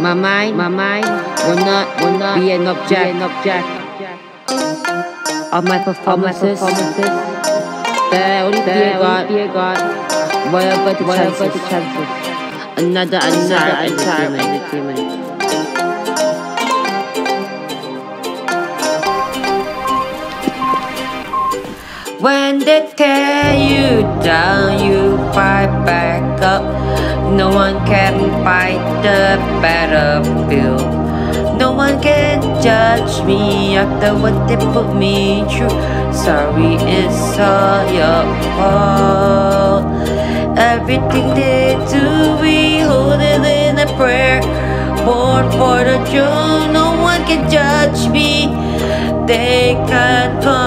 my mind, my mind will not, will not be an object, an object of my performances. There only fear God, fear God, whatever the chances, the chances. Another, another, another entertainment. When they tear you down, you fight back up. No one can fight the battlefield. No one can judge me after what they put me through. Sorry, it's all your fault. Everything they do, we hold it in a prayer. Born for the truth, no one can judge me. They can't control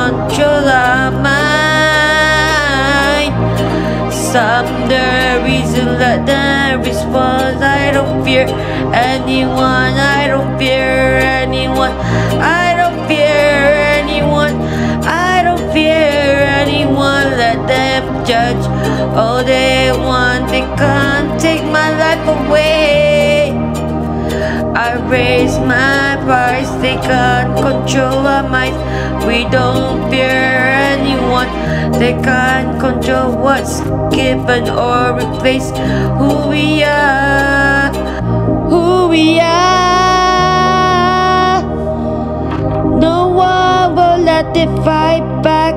Some the reason that the response. I don't fear anyone. I don't fear anyone. I don't fear anyone. I don't fear anyone. Let them judge all they want. They can't take my life away. I raise my price, they can't control our minds. We don't fear they can't control what's given or replace who we are. Who we are. No one will let it fight back,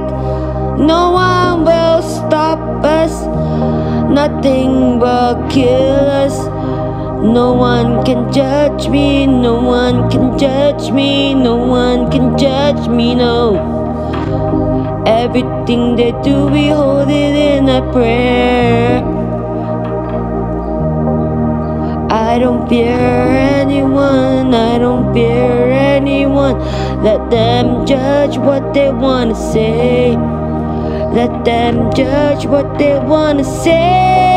no one will stop us, nothing will kill us. No one can judge me, no one can judge me, no one can judge me, no. Everything they do, we hold it in a prayer. I don't fear anyone, I don't fear anyone. Let them judge what they wanna say. Let them judge what they wanna say.